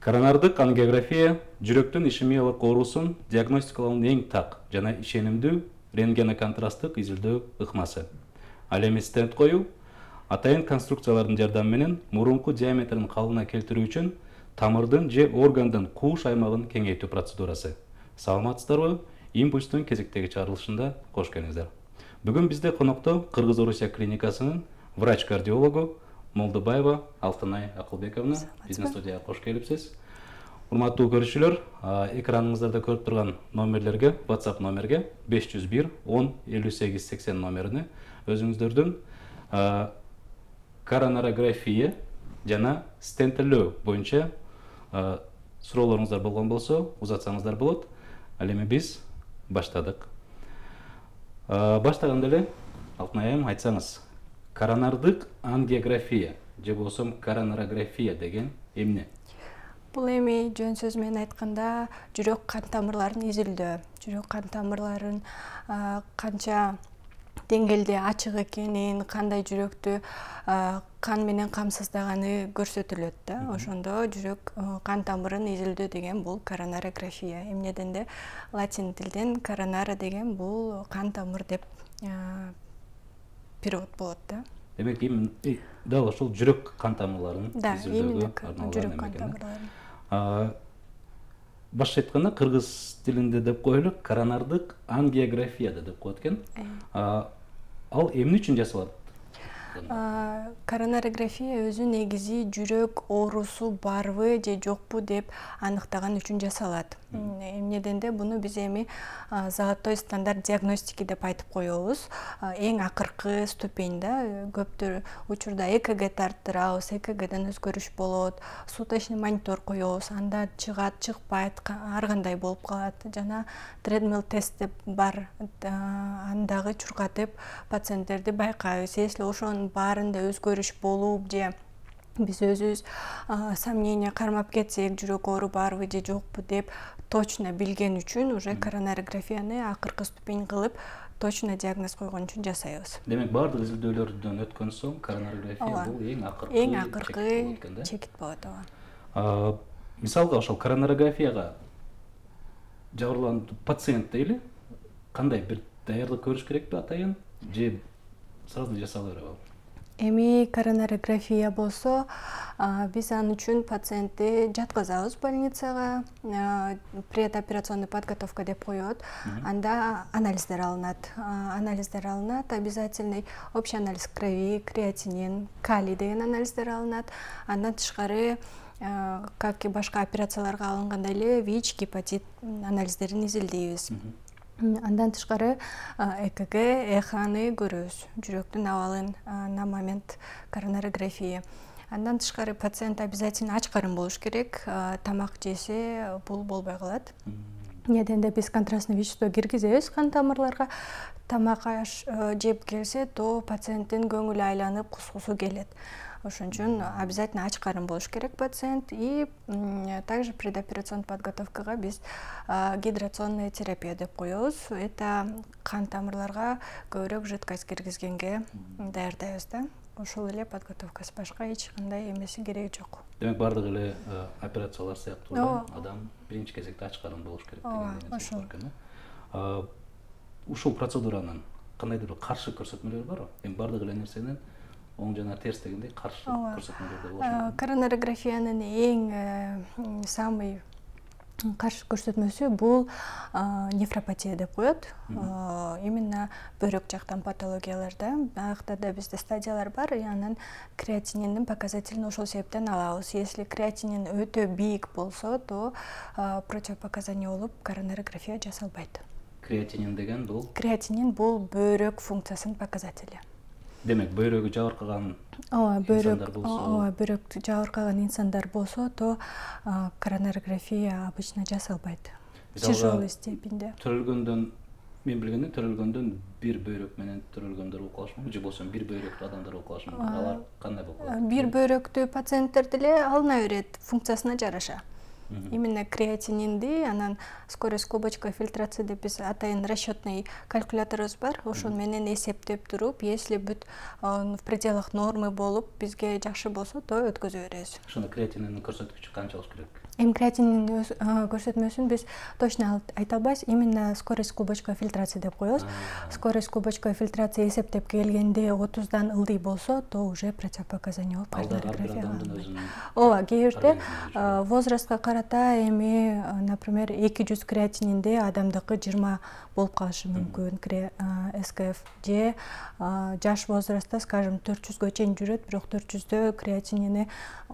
коронардык ангиография жүрөктүн ишемиялык оорусун диагностикалоонун эң так жана ишенимдүү рентгеноконтрасттык изилдөө ыкмасы. Ал эми стенд коюу атайын конструкциялардын жардамы менен мурунку диаметрин калыбына келтирүү үчүн тамырдын же органдын кууш аймагын кеңейтүү процедурасы. Саламатсыздарбы? Импульстун кезектеги чыгарылышында кош келиңиздер. Бүгүн бизде конокто кыргыз орусия клиникасынын врач кардиологу молдыбаева алтынай ақылбековна бизнес студияға қош келіпсіз. Құрметті көрушілер экраныңыздарда көріп тұрған номерлерге whatsapp номерге 501 10 58 80 номеріне өзіңіздердің коронарография жана стентелеу бойынша сұрауларыңыздар болған болса ұзатсаңыздар болады. Ал эми биз баштадық баштаганда эле алтынай айым айтсаңыз коронардык ангиография же болбосо коронарография деген эмне? Бул эми жөн сөзү менен айтканда жүрөк кан тамырларын изилдөө. Жүрөк кан тамырларын канча деңгээлде ачык экенин кандай жүрөктү кан менен камсыздаганы көрсөтүлөт да. Ошондо жүрөк кан тамырын изилдөө деген бул коронарография. Эмнеден да латин тилден коронара деген бул кан тамыр деп перевод болот да? Демек дал ошол жүрөк кан тамырларын да именно жүрөк кан тамырларын башкача айтканда кыргыз тилинде деп коелу коронардык ангиографияда деп коет экен. Ал эмне үчүн жасалат? Коронарография өзү негизи жүрөк оорусу барбы же жокпу деп аныктаган үчүн жасалат. Эмнеден да буну биз эми золотой стандарт диагностики деп айтып коебуз эң акыркы ступень да көптөр учурда экг тарттырабыз экгден өзгөрүш болот суточный монитор коебуз анда чыгат чыкпайт ар кандай болуп калат жана тредмил тест деп бар андагы чуркатып пациенттерди байкайбыз. Если ошонун баарында өзгөрүш болуп же биз өзүбүз сомнение кармап кетсек жүрөк оору барбы же жокпу деп точно билген үчүн уже коронарографияны акыркы ступень кылып точно диагноз койгон үчүн жасайбыз демек баардык изилдөөлөрдөн өткөн соң коронарография бул эң акыркы эң акыркы чекит болот ооба мисалга ошол коронарографияга жабырлануу пациент дейли? Кандай бир даярдык көрүш керекпи атайын? Же сразу жасала береби ал эми коронарография болсо биз ал үчүн пациентти жаткызабыз больницага предоперационный подготовка деп коет. Анда анализдер алынат. Анализдер алынат обязательный общий анализ крови креатинин калий деген анализдер алынат. Андан тышкары как и башка операцияларга алынгандай эле вич гепатит анализдерин изилдейбиз андан тышкары экг эхоны көрөбүз. Жүрөктүн абалын на момент коронарография андан тышкары пациент обязательно ач карын болуш керек. Тамак жесе бул болбой калат. Эмнеден да биз контрастный вещество киргизебиз кан тамырларга тамак аш жеп келсе то пациенттин көңүлү айланып кускусу келет ошон үчүн обязательно ач карын болуш керек пациент. И также предоперационный подготовкага биз гидрационная терапия деп коебуз. Это кан тамырларга көбүрөөк жидкость киргизгенге даярдайбыз да. Ошол эле подготовкасы башка эч кандай эмеси кереги жок. Демек баардык эле операциялар сыяктуу эле адам биринчи кезекте ач карын болуш керек ооба ошол. э ушул процедуранын кандайдыр бир каршы көрсөтмөлөрү барбы эми баардык эле нерсенин оң жана терс дегендей да болушу мүмкүн коронарографиянын эң э, самый каршы көрсөтмөсү бул нефропатия деп коет. Именно бөйрөк жактан патологияларда. Биякта да бизде стадиялар бар и анан креатининдин показателин ошол себептен алабыз. Если креатинин өтө бийик болсо то противопоказание болуп коронарография жасалбайт. Креатинин деген бул? Креатинин бул бөйрөк функциясынын показатели. Демек бөйрөгү жабыркаган ооба бөйрөк ооба бөйрөк жабыркаган инсандар болсо то коронарография обычно жасалбайт. Тяжелый степеньде төрөлгөндөн мен билгенден төрөлгөндөн бир бөйрөк менен төрөлгөндөр болуп калышы мүмкүн же болбосо бир бөйрөктүү адамдар болуп калышы мүмкүн алар кандай болуп калат бир бөйрөктүү пациенттер деле алына берет функциясына жараша. Именно креатининди анан скорость клубочковой фильтрации деп биз атайын расчетный калькуляторубуз бар ошол менен эсептеп туруп если бүт в пределах нормы болуп бизге жакшы болсо то өткөзө беребиз ошондо креатининдин көрсөткүчү канча болуш керек эми креатининдин көрсөтмөсүн биз точно айта албайбыз. Именно скорость клубочковой фильтрация деп коебуз скорость клубочковой фильтрация эсептеп келгенде отуздан ылдый болсо то уже противопоказание болуп коронарография ооба кээ бирде возрастка карата эми например эки жүз креатининде адамдыкы жыйырма болуп калышы мүмкүн. Скф же жаш возрастта скажем төрт жүзгө чейин жүрөт бирок төрт жүздө креатинини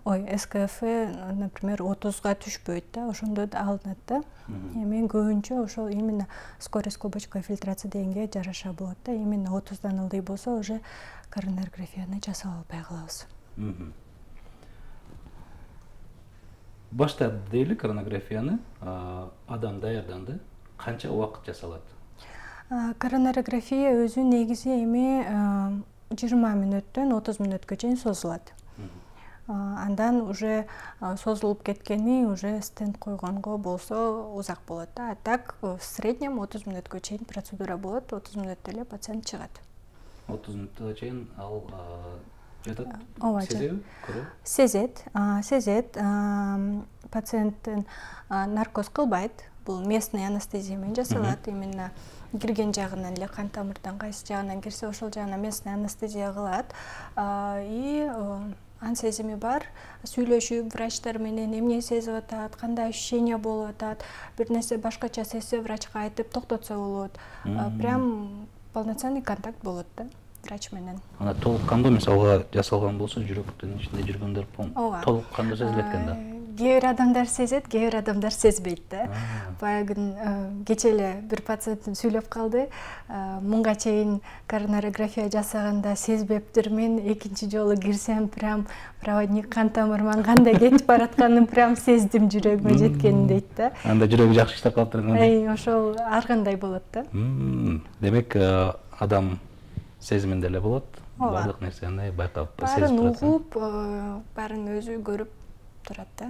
ой скф например отузга түшпөйт да ошондо алынат да. Эми көбүнчө ошол именно скорость клубочковой фильтрация дегенге жараша болот да. Именно отуздан ылдый болсо уже коронарографияны жасап албай калабыз. Баштады дейли коронарографияны адам даярданды канча убакыт жасалат? Коронарография өзү негизи эми жыйырма мүнөттөн отуз мүнөткө чейин созулат. Андан уже созулуп кеткени уже стенд койгонго болсо узак болот да. А так в среднем отуз мүнөткө чейин процедура болот. Отуз мүнөттө эле пациент чыгат. Отуз мүнөткө чейин ал жатат? Ооба сезеби сезет сезет пациенттин наркоз кылбайт. Бул местный анестезия менен жасалат именно кирген жагынан эле кан тамырдан кайсы жагынан кирсе ошол жагына местный анестезия кылат. И анын сезими бар. Сүйлөшүп врачтар менен эмне сезип атат кандай ощущение болуп атат бир нерсе башкача сезсе врачка айтып токтотсо болот. Прям полноценный контакт болот да врач менен ана толук кандуу мисалга жасалган болсо жүрөктүн ичинде жүргөндөр ооба толук кандуу сезилет экен да. Кээ бир адамдар сезет кээ бир адамдар сезбейт да баягы күн кечээ эле бир пациентим сүйлөп калды мынга чейин коронарография жасаганда сезбептирмин экинчи жолу кирсем прям проводник кан тамырыман кандай кетип баратканын прям сездим жүрөгүмө жеткенин дейт да. Анда жүрөгү жакшы иштеп калыптыр ошол ар кандай болот да демек адам сезиминде эле болот. Баардык нерсени байкап баарын угуп баарын өзү көрүп турат да.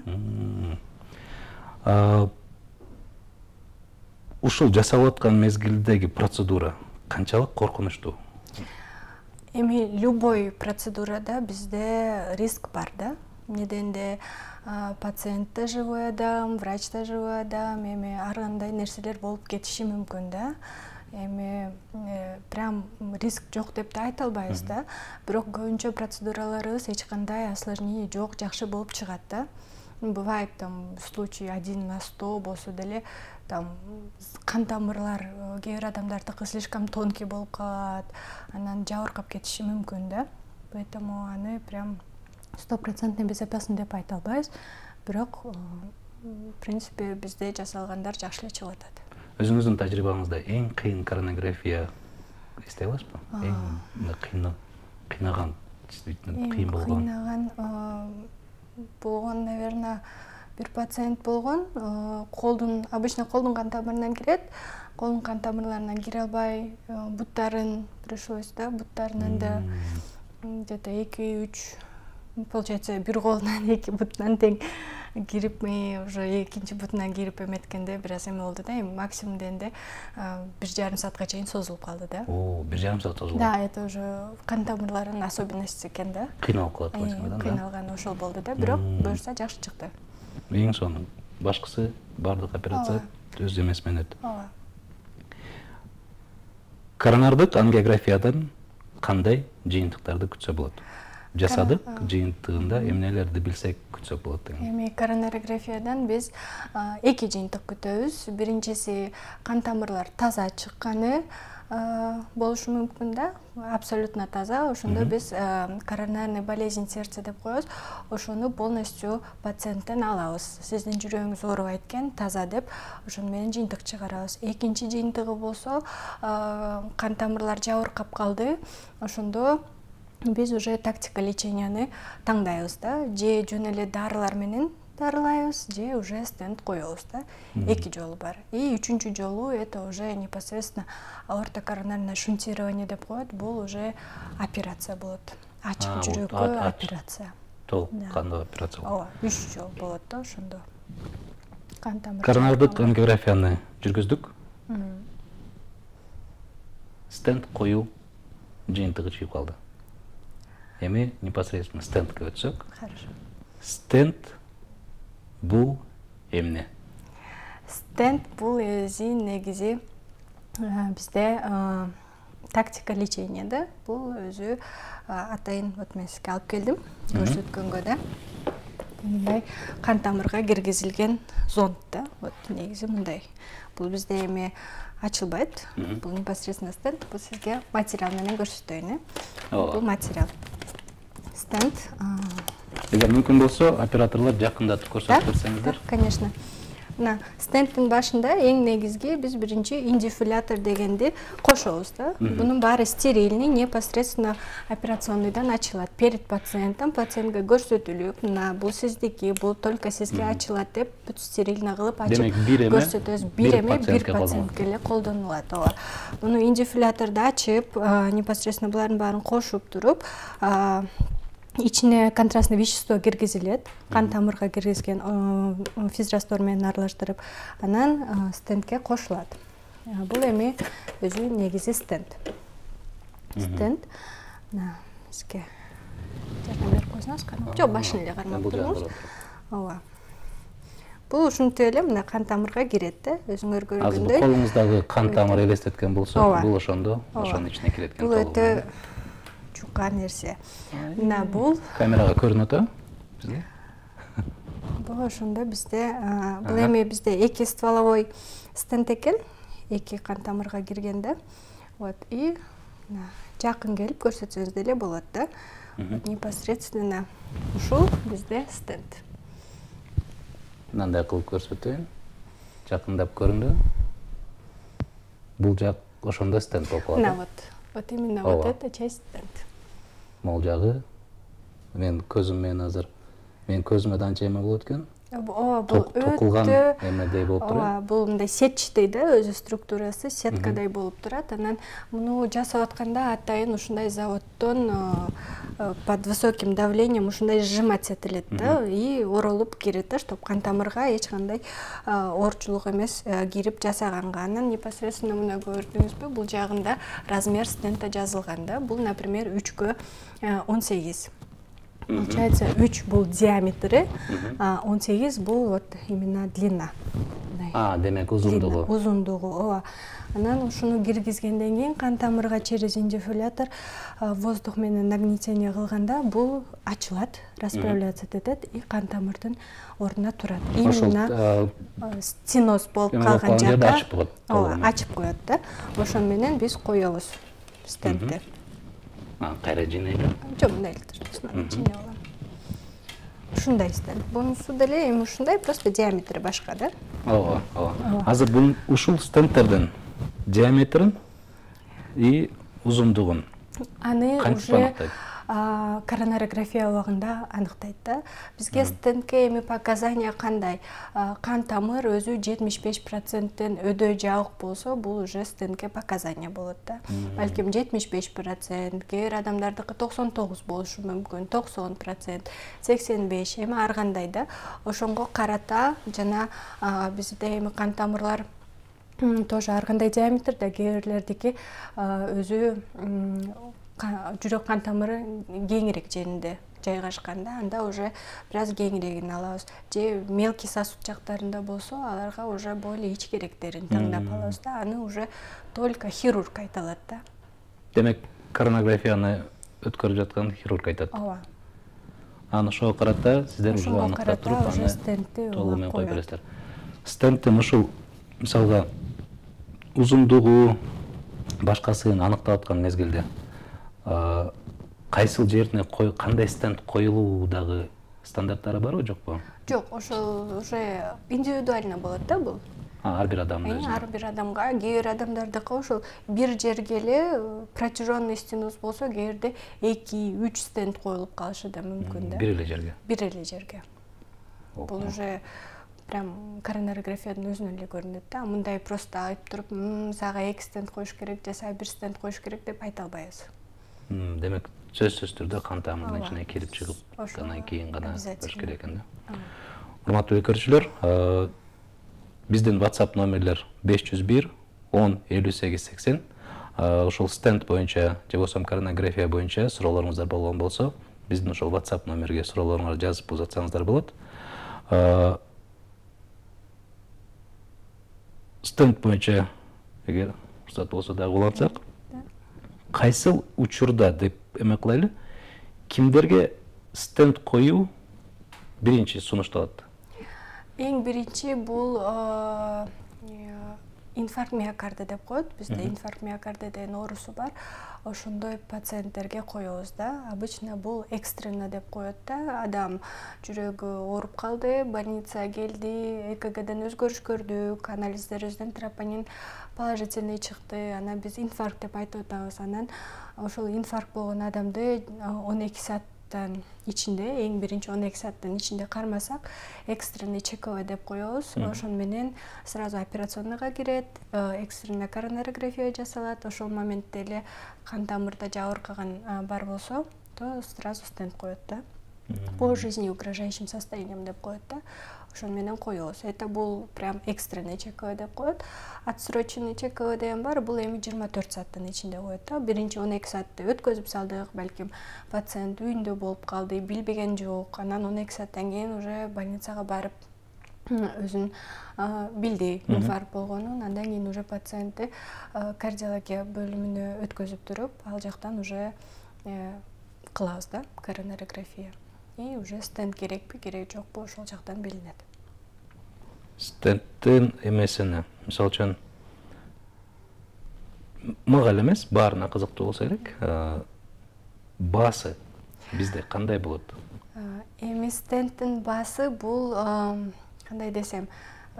Ушул жасалып аткан мезгилдеги процедура канчалык коркунучтуу? Эми любой процедурада бизде риск бар да. Эмне дегенде пациент да живой адам врач да живой адам эми ар кандай нерселер болуп кетиши мүмкүн да эми э, прям риск жок деп да айта албайбыз да. Бирок көбүнчө процедураларыбыз эч кандай осложнение жок жакшы болуп чыгат да. Бывает там случай один на сто болсо деле там кан тамырлар кээ бир адамдардыкы слишком тонкий болуп калат анан жабыркап кетиши мүмкүн да. Поэтому аны прям стопроцентный безопасный деп айта албайбыз. Бирок э, в принципе бизде жасалгандар жакшы эле чыгып атат өзүңүздүн тажрыйбаңызда эң кыйын коронарография эстей аласызбы? Эң мындай кыйнаган действительно кыйын болгон. кыйнаган болгон наверное бир пациент болгон колдун обычно колдун кан тамырынан кирет. Колдун кан тамырларынан кире албай буттарын пришлось да буттарынан да. Где то эки үч получается бир колунан эки бутунан тең кирип уже экинчи бутуна кирип эметкенде бир аз эме болду да эми максимум дегенде бир жарым саатка чейин созулуп калды да. О бир жарым саат созулду да это уже кан тамырларынын особенности экен да кыйналып калат да кыйналганы ошол болду да бирок буюрса жакшы чыкты эң сонун башкысы баардык операция өз эмеси менен өттү ооба коронардык ангиографиядан кандай жыйынтыктарды күтсө болот жасадык жыйынтыгында эмнелерди билсек күтсөк болот деген. Эми коронарографиядан биз эки жыйынтык күтөбүз. Биринчиси кан тамырлар таза чыкканы болушу мүмкүн да. Абсолютно таза. Ошондо биз коронарный болезнь сердца деп коебуз. Ошону полностью пациенттен алабыз. Сиздин жүрөгүңүз оорубайт экен таза деп ошону менен жыйынтык чыгарабыз. Экинчи жыйынтыгы болсо кан тамырлар жабыркап калды. Ошондо биз уже тактика леченияны таңдайбыз да. Же жөн эле дарылар менен дарылайбыз же уже стенд коебуз да. Эки жолу бар. И үчүнчү жолу это уже непосредственно аортокоронарное шунтирование деп коет бул уже операция болот ачык жүрөккө операция. Толук кандуу операция ооба үч жол болот да ошондо кан тамыр коронардык ангиографияны жүргүздүк стенд коюу жыйынтыгы чыгып калды эми непосредственно стендке өтсөк хорошо. Стенд бул эмне. Стенд бул өзү негизи бизде тактика лечения да? Бул өзү атайын вот мен сизге алып келдим көрсөткөнгө да мындай кан тамырга киргизилген зонд да? Вот негизи мындай. Бул бизде эми ачылбайт бул непосредственно стенд. Бул сизге материал менен көрсөтөйүн э бул материал. Стенд эгер мүмкүн болсо операторлор жакындатып көрсөтүп берсеңиздер конечно. Мына стендтин башында эң негизги биз биринчи индифулятор дегенди кошобуз да. Бунун баары стерильный непосредственно операционныйдан ачылат перед пациенттен пациентке көрсөтүлүп мына бул сиздики бул только сизге ачылат деп бүт стерильно кылып ачып көрсөтөбүз бир эме бир пациентке эле колдонулат ооба муну индифуляторду ачып непосредственно булардын баарын кошуп туруп ичине контрастный вещество киргизилет кан тамырга киргизген физраствор менен аралаштырып анан стендке кошулат бул эми өзү негизи стенд. Стенд мына бизге жардам берип койсоңуз жок башын эле кармап туруңуз ооба. Бул ушинтип эле мына кан тамырга кирет да өзүңөр көргөндөй. Азыр колуңуздагы кан тамыр элестеткен болсо бул ошондо ошонун ичине кирет экен бул өтө чука нерсе. Мына бул. Камерага көрүнүп атабы бизге бул ошондо бизде бул эми бизде эки стволовой стенд экен эки кан тамырга кирген да вот и мына жакын келип көрсөтсөңүз деле болот да. Непосредственно ушул бизде стенд. Мындай кылып көрсөтөйүн жакындап көрүндүбү бул жак ошондо стенд болуп калат мына вот. Вот именно вот эта часть могул жагы менин көзүм менен азыр менин көзүмө да анча эме болот экен өтө токулган эмедей болуп турат. Бул мындай сетчатый да өзү структурасы сеткадай болуп турат. Анан муну жасап атканда атайын ушундай заводдон под высоким давлением ушундай сжимать этилет да. И оролуп кирет да чтобы кан тамырга эч кандай оорчулук эмес кирип жасаганга. Анан непосредственно мына көрдүңүзбү бул жагында размер стента жазылган да. Бул например үчкө он сегиз. Получается үч бул диаметри он сегиз бул вот именно длина. Демек узундугу. Узундугу ооба. Анан ушуну киргизгенден кийин кан тамырга через индифулятор воздух менен нагнетение кылганда бул ачылат расправляться этет и кан тамырдын ордуна турат именно стеноз болуп калган жакка ачып коет ооба ачып коет да. Ошону менен биз коебуз стендти жыйнайбы жок мындай эле туруп жыйнап алам ушундай стенд бунусу деле эми ушундай просто диаметри башка да. Ооба ооба азыр бул ушул стендтердин диаметрин и узундугун аны уже коронарография убагында аныктайт да. Бизге стендке эми показания кандай? Кан тамыр өзү жетимиш беш проценттен өдө жабык болсо бул уже стендке показания болот да. Балким жетимиш беш процент кээ бир адамдардыкы токсон тогуз болушу мүмкүн токсон процент сексен беш эми ар кандай да. Ошого карата жана бизде эми кан тамырлар тоже ар кандай диаметрде кээ бирлердики өзү жүрөк кан тамыры кеңирээк жеринде жайгашкан да. Анда уже бир аз кеңирээкин алабыз. Же мелкий сосуд жактарында болсо аларга уже более ичкерээктерин тандап алабыз да. Аны уже только хирург айта алат да. Демек коронографияны өткөрүп жаткан хирург айтат. Ооба. Анан ошого карата сиздер уже аныктап туруп аны стендти толугу менен коюп бересиздер. Стендтин ушул мисалга узундугу башкасын аныктап аткан мезгилде кайсыл жерине кандай стенд коюлуу дагы стандарттары барбы жокпу? Жок ошол уже индивидуально болот да бул. Ар бир адамдын өзүнө. ар бир адамга кээ бир адамдардыкы ошол бир жерге эле протяженный стеноз болсо кээ бирде эки үч стенд коюлуп калышы да мүмкүн да. бир эле жерге? Бир эле жерге. Бул уже прям коронарографиянын өзүнөн эле көрүнөт да. Мындай просто айтып туруп сага эки стенд коюш керек же сага бир стенд коюш керек деп айта албайбыз демек сөзсүз түрдө кан тамырдын ичине кирип чыгып андан кийин гана обязательно. көрүш керек экен да? Урматтуу биздин whatsapp номерлер беш жүз бир он элүү сегиз сексен. Ушул стенд боюнча же болбосо коронография боюнча суроолоруңуздар болгон болсо биздин ошол whatsapp номерге суроолоруңарды жазып узатсаңыздар болот стенд боюнча эгер уруксат болсо дагы улантсак кайсыл учурда деп эме кылайлы кимдерге стенд коюу биринчи сунушталат? Эң биринчи бул инфаркт миокарда деп коет. Бизде инфаркт миокарда деген оорусу бар. Ошондой пациенттерге коебуз да. Обычно бул экстренно деп коет да. Адам жүрөгү ооруп калды больницага келди экгден өзгөрүш көрдүк анализдерибизден тропонин положительный чыкты. Анан биз инфаркт деп айтып атабыз. Анан ошол инфаркт болгон адамды он эки саат ичинде эң биринчи он эки сааттын ичинде кармасак экстренный чековый деп коебуз. Ошону менен сразу операционныйга кирет э, экстренный коронарография жасалат. Ошол моментте эле кан тамырда жабыркаган бар болсо то сразу стенд коет да. По жизни угрожающим состояниям деп коет да ошону менен коебуз это бул прям экстренный чековой деп коет. Отсроченный чековой деген бар. Бул эми жыйырма төрт сааттын ичинде коет да. Биринчи он эки саатты өткөзүп салдык. Балким пациент үйүндө болуп калды билбеген жок. Анан он эки сааттан кийин уже больницага барып өзүн билди инфаркт болгонун. Андан кийин уже пациентти кардиология бөлүмүнө өткөзүп туруп ал жактан уже э, кылабыз да коронарография и уже стенд керекпи? Керек жокпу ошол жактан билинет стендтин эмесине мисалы үчүн мага эле эмес баарына кызыктуу болсо керек. Баасы бизде кандай болот? Эми стендтин баасы бул кандай десем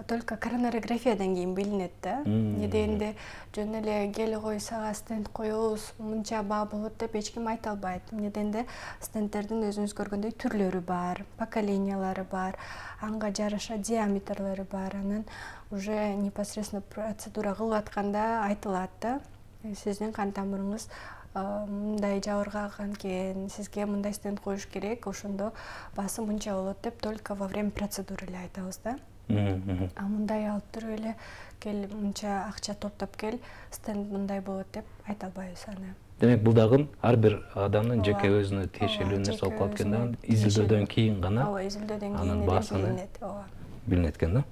только коронарографиядан кийин билинет да? Эмне дегенде жөн эле кел кой сага стенд коебуз мынча баа болот деп эч ким айта албайт эмне дегенде стендтердин өзүңүз көргөндөй түрлөрү бар поколениялары бар анга жараша диаметрлери бар. Анан уже непосредственно процедура кылып атканда айтылат да. «Э, сиздин кан тамырыңыз мындай жабыркаган экен сизге мындай стенд коюш керек ошондо баасы мынча болот деп только во время процедуры эле айтабыз да. А мындай алып туруп эле кел мынча акча топтоп кел стенд мындай болот деп айта албайбыз аны. Демек бул дагы ар бир адамдын жеке өзүнө тиешелүү нерсе болуп калат экен да. изилдөөдөн кийин гана ооба изилдөөдөн кийин эле билинет ооба. билинет экен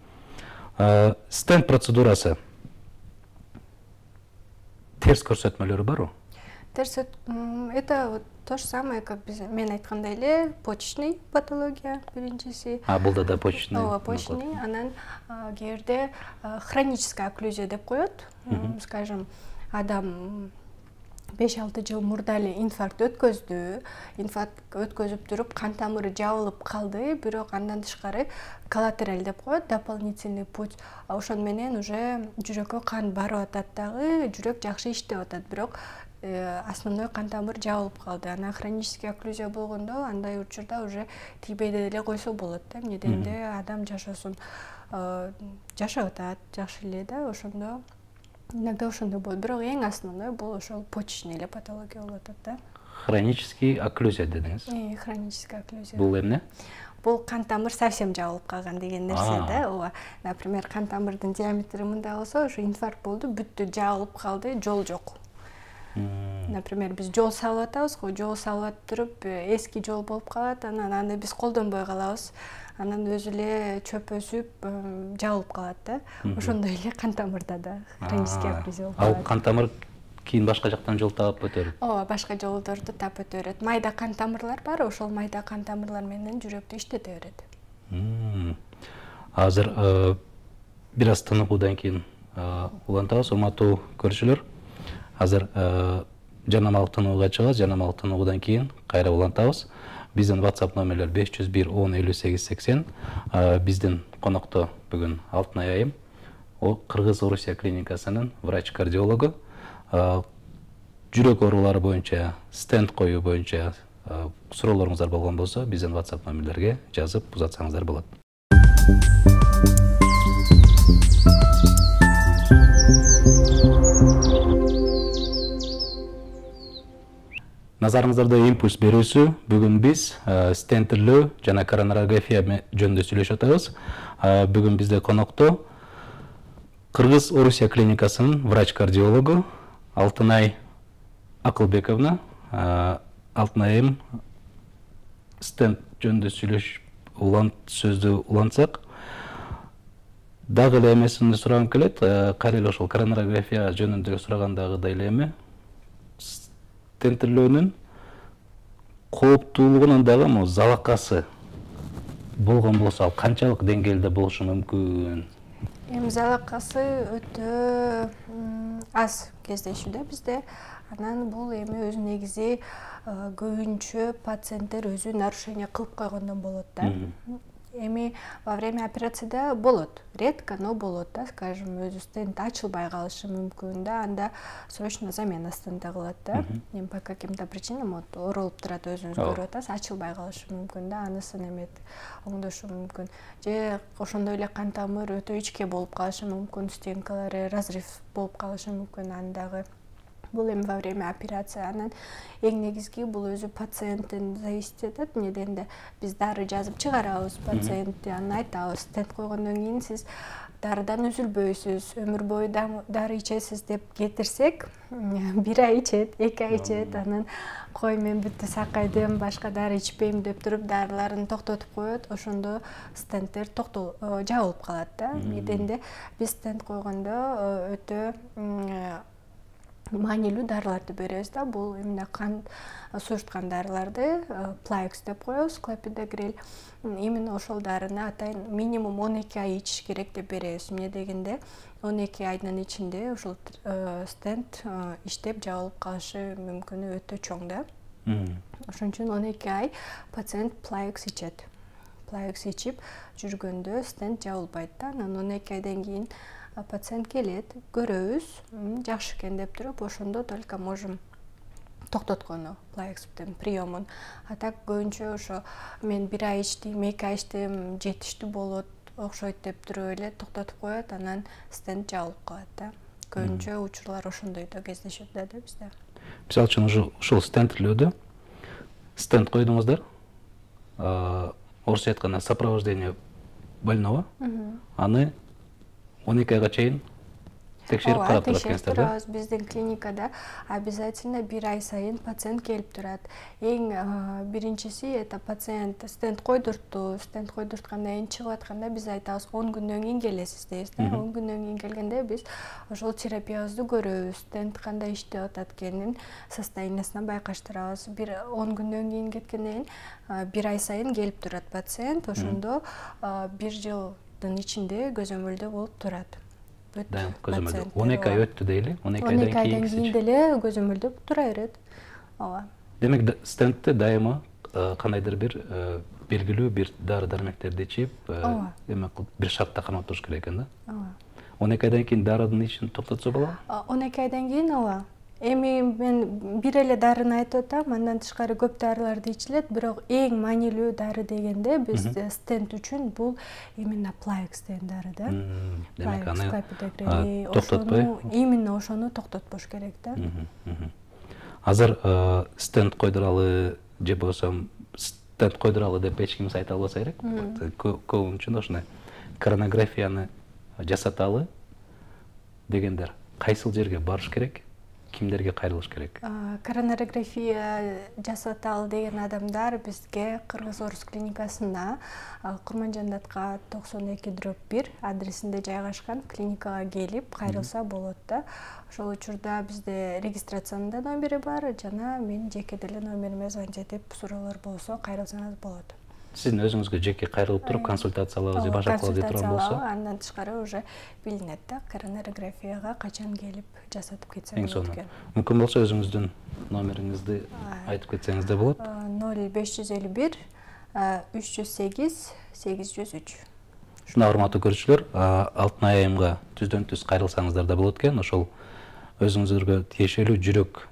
да. Стенд процедурасы. Терс көрсөтмөлөрү барбы терс это вот то же самое как мен айткандай эле почечный патология биринчиси. А бул да почечный. Ооба почечный. Анан кээ бирде хроническая окклюзия деп коет. Скажем адам беш алты жыл мурда эле инфаркт өткөздү инфаркт өткөзүп туруп кан тамыры жабылып калды бирок андан тышкары коллатераль деп коет. Дополнительный путь ошону менен уже жүрөккө кан барып атат дагы жүрөк жакшы иштеп атат. Бирок основной кан тамыр жабылып калды анан хронический окклюзия болгондо андай учурда уже тийбей деле койсо болот да. Эмне дегенде адам жашоосун э, жашап атат жакшы эле да. Ошондо иногда ошондой болот. Бирок эң основной бул ошол почечный эле патология болуп атат да. Хронический окклюзия дедиңиз? Э, хронический окклюзия. Бул эмне? Бул кан тамыр совсем жабылып калган деген нерсе да. Ооба например кан тамырдын диаметри мындай болсо ошо инфаркт болду бүттү жабылып калды жол жок. Например биз жол салып атабыз го жол салып туруп э, эски жол болуп калат анан аны биз колдонбой калабыз. Анан өзү эле чөп өсүп жабылып калат да. Ошондой эле кан тамырда да хронический окклюзия болуп калат ал кан тамыр кийин башка жактан жол таап өтө ооба башка жолдорду таап өтө берет майда кан тамырлар бар ошол майда кан тамырлар менен жүрөктү иштете берет азыр э, бир аз тыныгуудан кийин э, улантабыз. Урматтуу көрүүчүлөр азыр э, жанамалык тынууга чыгабыз. Жанамалык тынуудан кийин кайра улантабыз. Биздин whatsapp номерлер беш жүз бир он элүү сегиз сексен. Э, биздин конокто бүгүн алтынай айым. Кыргыз орусия клиникасынын врач кардиологу э, жүрөк оорулары боюнча стенд коюу боюнча суроолоруңуздар болгон болсо биздин whatsapp номерлерге жазып узатсаңыздар болот назарыңыздарда импульс берүүсү бүгүн биз стентирлөө жана коронарография жөнүндө сүйлөшүп атабыз бүгүн бизде конокто кыргыз орусия клиникасынын врач кардиологу алтынай акылбековна алтынай айым стенд жөнүндө сүйлөшүп сөздү улантсак дагы эле эмесин сурагым келет кайра эле ошол коронарография жөнүндө сурагандагыдай эле эме стенттирлөөнүн кооптуулугунан дагы могу залакасы болгон болсо ал канчалык деңгээлде болушу мүмкүн эми залакасы өтө аз кездешүүдө бизде анан бул эми өзү негизи көбүнчө пациенттер өзү нарушение кылып койгондон болот да. Эми во время операцияда болот. Редко но болот да скажем өзү стенд ачылбай калышы мүмкүн да. Анда срочно замена стенда кылат да. Эми по каким то причинам вот оорулуп турат өзүңүз көрүп атасыз ачылбай калышы мүмкүн да. Анысын эметип оңдошу мүмкүн. Же ошондой эле кан тамыр өтө ичке болуп калышы мүмкүн стенкалары разрыв болуп калышы мүмкүн аны дагы бул эми во время операция анан эң негизги бул өзү пациенттен зависеть этет биз дары жазып чыгарабыз пациентке анан айтабыз стенд койгондон кийин сиз дарыдан үзүлбөйсүз өмүр бою дары ичесиз деп кетирсек бир ай ичет эки ай ичет анан кой мен бүттү сакайдым башка дары ичпейм деп туруп дарыларын токтотуп коет. Ошондо стендтер жабылып калат да. Эмнеден да биз стенд койгондо өтө маанилүү дарыларды беребиз да. Бул именно кан суурткан дарыларды плаекс деп коебуз клопидогрель именно ошол дарыны атайын минимум он эки ай ичиш керек деп беребиз. Эмне дегенде он эки айдын ичинде ушул стенд иштеп жабылып калышы мүмкүнү өтө чоң да. Ошон үчүн он эки ай пациент плаекс ичет. Плаекс ичип жүргөндө стенд жабылбайт да. Анан он эки айдан кийин пациент келет көрөбүз жакшы экен деп туруп ошондо только можем токтоткону плаекстин приемун а так көбүнчө ошо мен бир ай ичтим эки ай ичтим жетиштүү болот окшойт деп туруп эле токтотуп коет анан стенд жабылып калат да. Көбүнчө учурлар ошондой да кездешет да бизде мисалы үчүн ушул стенттирлөөдө стенд койдуңуздар. Орусча айтканда сопровождение больного. Аны он эки айга чейин текшерип карап турат экенсиздер да турабыз биздин клиникада обязательно бир ай сайын пациент келип турат эң биринчиси это пациент стенд койдуртту стенд койдурткандан кийин чыгып атканда биз айтабыз он күндөн кийин келесиз дейбиз да? Он күндөн кийин келгенде биз ошол терапиябызды көрөбүз стенд кандай иштеп атат экенин состояниясынан байкаштырабыз бир он күндөн кийин кеткенден кийин бир ай сайын келип турат пациент ошондо бир жыл ичинде көзөмөлдө болуп турат көзөмөлдө он эки ай өттү дейли? Он эки айдан кийин деле көзөмөлдө тура берет ооба демек стендти дайыма кандайдыр бир белгилүү бир дары дармектерди ичип ооба эме кылып бир шартта камап туруш керек экен да? Ооба он эки айдан кийин дарынын ичин токтотсо болобу он эки айдан кийин ооба эми мен бир эле дарыны айтып атам андан тышкары көп дарыларды ичилет бирок эң маанилүү дары дегенде биз стенд үчүн бул именно плаекс деген дары да. Демек аны токтотпой именно ошону токтотпош керек да. Азыр стенд койдуралы же болбосо стенд койдуралы деп эч кимибиз айта албаса керек. Көбүнчө ушундай коронографияны жасаталы дегендер кайсыл жерге барыш керек кимдерге кайрылыш керек? Коронарография жасаталы деген адамдар бизге кыргыз орус клиникасына курманжан датка токсон эки дробь бир адресинде жайгашкан клиникага келип кайрылса болот да ошол учурда бизде регистрациянын да номери бар жана менин жеке деле номериме звонить этип суроолор болсо кайрылсаңыз болот. Сиздин өзүңүзгө жеке кайрылып туруп консультациялоо же башка кылалы деп турган болсо? андан тышкары уже билинет да. Коронарографияга качан келип жасатып кетсе болот эң сонун мүмкүн болсо өзүңүздүн номериңизди айтып кетсеңиз да болот. Ноль беш жүз элүү бир үч жүз сегиз сегиз жүз үч. Ушундай урматтуу көрүүчүлөр алтынай айымга түздөн түз кайрылсаңыздар да болот экен. Ошол өзүңүздарга тиешелүү жүрөк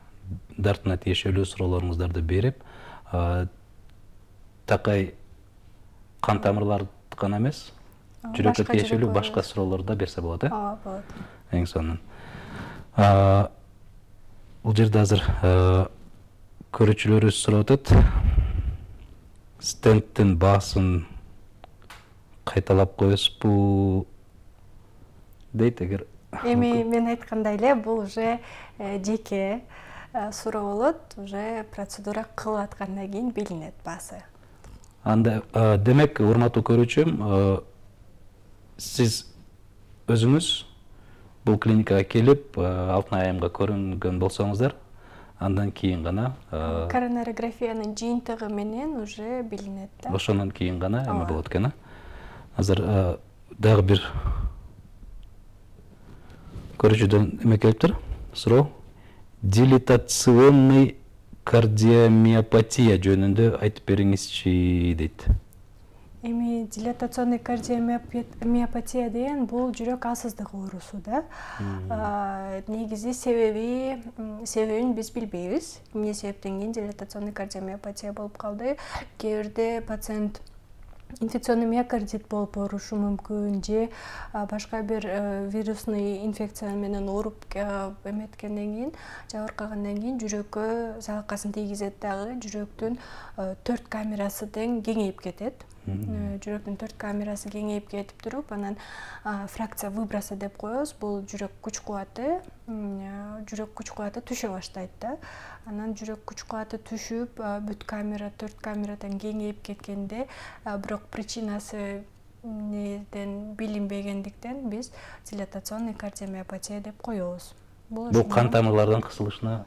дартына тиешелүү суроолоруңуздарды берип такай кан тамырларды гана эмес жүрөккө тиешелүү башка суроолорду да берсе болот э ооба болот эң сонун бул жерде азыр көрүүчүлөрүбүз сурап атат стендтин баасын кайталап коесузбу дейт эгер эми мен айткандай эле бул уже э, жеке э, суроо болот уже процедура кылып аткандан кийин билинет баасы. Анда демек урматтуу көрүүчүм сиз өзүңүз бул клиникага келип алтынай айымга көрүнгөн болсоңуздар андан кийин гана коронарографиянын жыйынтыгы менен уже билинет да ошондон кийин гана эме болот экен э азыр дагы бир көрүүчүдөн эме келиптир суроо дилатационный кардиомиопатия. Жөнүндө айтып бериңизчи дейт. Эми дилатационный кардиомиопатия деген бул жүрөк алсыздыгы оорусу да. Негизи себеби себебин биз билбейбиз. Эмне себептен кийин дилатационный кардиомиопатия болуп калды? Кээ бирде пациент инфекционный миокардит болуп оорушу мүмкүн же башка бир э, вирусный инфекция менен ооруп эметкенден кийин жабыркагандан кийин жүрөккө залалкасын тийгизет дагы. Жүрөктүн э, төрт камерасы тең кеңейип кетет. э, жүрөктүн төрт камерасы кеңейип кетип туруп анан фракция выброса деп коебуз. Бул жүрөк күч кубаты жүрөк күч кубаты түшө баштайт да. Анан жүрөк күч кубаты түшүп бүт камера төрт камерадан кеңейип кеткенде бирок причинасы билинбегендиктен биз дилатационный кардиомиопатия деп коебуз бул кан тамырлардын кысылышына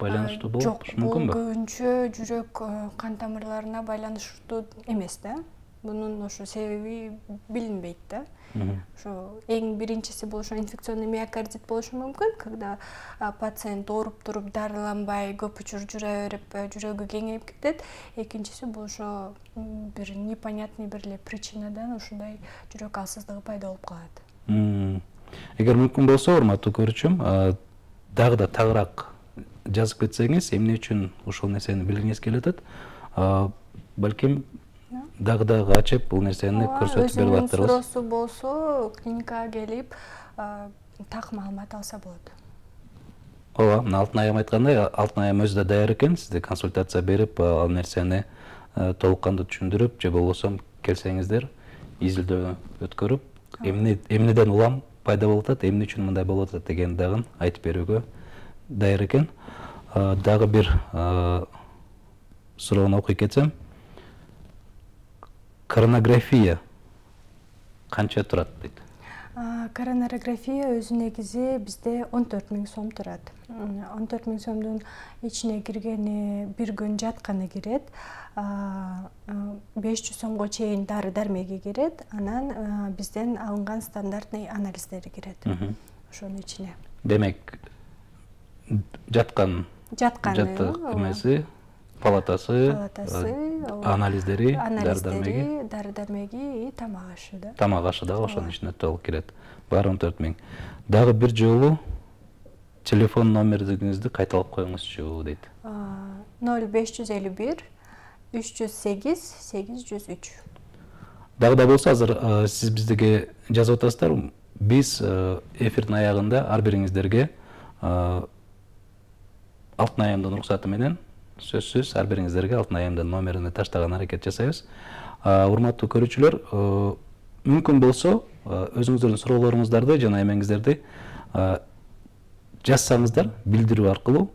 байланыштуу болуш мүмкүнбү жок бул көбүнчө жүрөк кан тамырларына байланыштуу эмес да мунун ошо себеби билинбейт да ошо эң биринчиси бул ошо инфекционный миокардит болушу мүмкүн когда пациент ооруп туруп дарыланбай көп учур жүрө берип жүрөгү кеңейип кетет экинчиси бул ошо бир непонятный бир эле причинадан ушундай жүрөк алсыздыгы пайда болуп калат эгер мүмкүн болсо урматтуу көрүүчүм дагы да тагыраак жазып кетсеңиз эмне үчүн ушул нерсени билгиңиз келип атат? Балким дагы дагы ачып бул нерсени көрсөтүп берип атырбыз. өзүнүн суроосу болсо клиникага келип так маалымат алса болот. Ооба мына алтын айым айткандай алтын айым өзү да даяр экен. Сизге консультация берип ал нерсени толук кандуу түшүндүрүп же болбосо келсеңиздер изилдөө өткөрүп эмне эмнеден улам пайда болуп атат эмне үчүн мындай болуп атат дегенди дагы айтып берүүгө даяр экен. Дагы бир суроону окуй кетсем. Коронография канча турат дейт коронарография өзү негизи бизде он төрт миң сом турат. Он төрт миң сомдун ичине киргени бир күн жатканы кирет. Беш жүз сомго чейин дары дармеги кирет. Анан бизден алынган стандартный анализдери кирет. Ошонун ичине. Демек жаткан жатканы эмеси палатасы палатасы анализдери дары дармеги дары дармеги и тамак ашы да. Тамак ашы дагы ошонун ичине толук кирет. Баары он төрт миң дагы бир жолу телефон номериңизди кайталап коюңузчу дейт. Ноль беш жүз элүү бир үч жүз сегиз сегиз жүз үч. Дагы да болсо азыр сиз бизге жазып атасыздар биз эфирдин аягында ар бириңиздерге алтын айымдын уруксаты менен сөзсүз ар бириңиздерге алтын айымдын номерин таштаганга аракет жасайбыз урматтуу көрүүчүлөр мүмкүн болсо өзүңүздөрдүн суроолоруңуздарды жана эмеңиздерди жазсаңыздар билдирүү аркылуу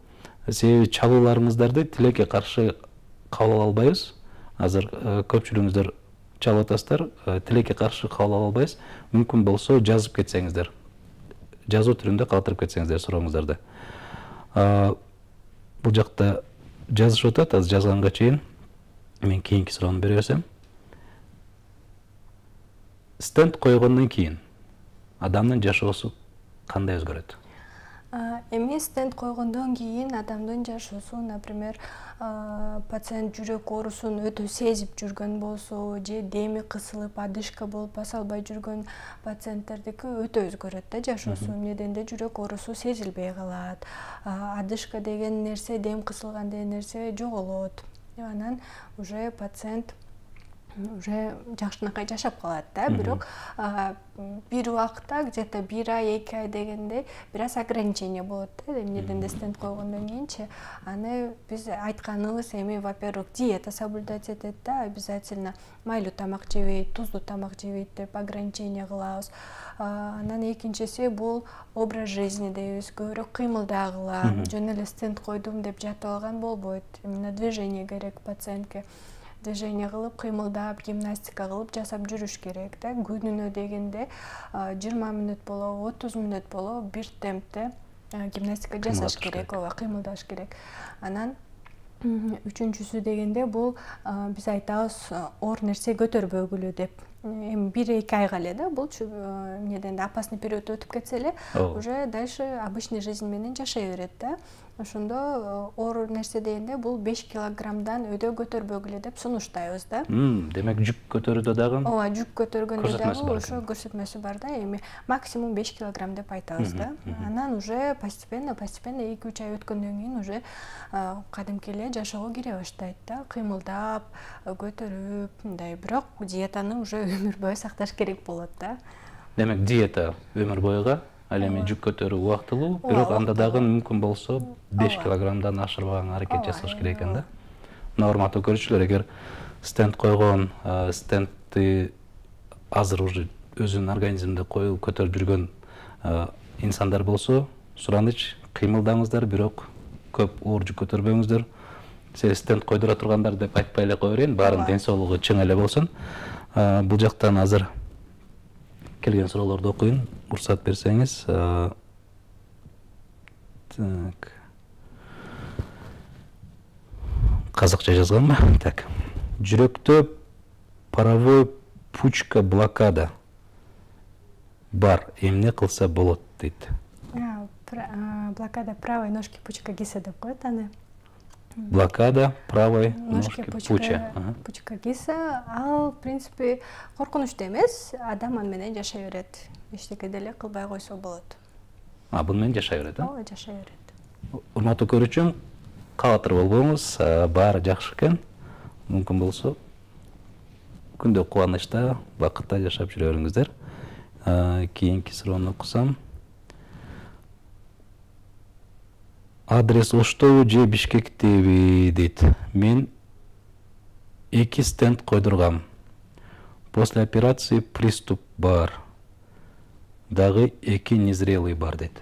себеби чалууларыңыздарды тилекке каршы кабыл ала албайбыз азыр көпчүлүгүңүздөр чалып атасыздар тилекке каршы кабыл ала албайбыз мүмкүн болсо жазып кетсеңиздер жазуу түрүндө калтырып кетсеңиздер сурооңуздарды бул жакта жазышып атат азыр жазганга чейин мен кийинки суроону бере берсем. Стенд койгондон кийин адамдын жашоосу кандай өзгөрөт эми стенд койгондон кийин адамдын жашоосу например пациент жүрөк оорусун өтө сезип жүргөн болсо же деми кысылып одышка болуп баса албай жүргөн пациенттердики өтө өзгөрөт да жашоосу. Эмнеден да жүрөк оорусу сезилбей калат. Одышка деген нерсе дем кысылган деген нерсе жоголот. Анан уже пациент уже жакшынакай жашап калат да бирок бир убакта где то бир ай эки ай дегенде бир аз ограничение болот да эмнеден да стенд койгондон кийинчи аны биз айтканыбыз эми во первых диета соблюдать этет да обязательно майлуу тамак жебейт туздуу тамак жебейт деп ограничение кылабыз. Анан экинчиси бул образ жизни дейбиз. Көбүрөөк кыймылдагыла жөн эле стенд койдум деп жатып алган болбойт. Именно движение керек пациентке движение кылып кыймылдап гимнастика кылып жасап жүрүш керек да. Күнүнө дегенде жыйырма мүнөт болобу отуз мүнөт болобу бир темпте гимнастика жасаш керек ооба кыймылдаш керек. Анан үчүнчүсү дегенде бул биз айтабыз оор нерсе көтөрбөгүлү деп. Эми бир эки айга эле да булчу эмнеден да опасный период өтүп кетсе эле уже дальше обычный жизнь менен жашай берет да ошондо э, оор нерсе дегенде бул беш килограммдан өйдө көтөрбөгүлө деп сунуштайбыз да. Демек жүк көтөрүүдө дагы ооба жүк көтөргөндө дагы ошо көрсөтмөсү бар да эми максимум беш килограмм деп айтабыз да. анан уже постепенно постепенно эки үч ай өткөндөн кийин уже э, кадимки эле жашоого кире баштайт да. Кыймылдап э, көтөрүп мындай бирок диетаны уже өмүр бою сакташ керек болот да. Демек диета өмүр боюга ал эми жүк көтөрүү убактылуу. Бирок анда дагы мүмкүн болсо беш килограммдан ашырбаганга аракет жасаш керек экен да. Мына урматтуу көрүүчүлөр эгер стенд койгон стендти азыр уже өзүнүн организминде коюп көтөрүп жүргөн инсандар болсо сураныч кыймылдаңыздар бирок көп оор жүк көтөрбөңүздөр. Стенд койдура тургандар деп айтпай эле кое берейин баарынын ден соолугу чың эле болсун. Бул жактан азыр келген суроолорду окуйн уруксат берсеңиз так. Казакча жазганбы так. Жүрөктө паровой пучка блокада бар. Эмне кылса болот дейт блокада правой ножки пучка гиса деп коет аны. Блокада правой ножки пуча. пучка киса ал в принципе коркунучтуу эмес адам аны менен жашай берет эчтеке деле кылбай койсо болот. А буну менен жашай берет э ооба жашай берет. Урматтуу көрүүчүм кабатыр болбоңуз. Баары жакшы экен. Мүмкүн болсо күндө кубанычта бакытта жашап жүрө бериңиздер. Кийинки суроону окусам. Адрес оштобу же бишкектеби дейт. Мен эки стенд койдургам. После операции приступ бар дагы эки незрелый бар дейт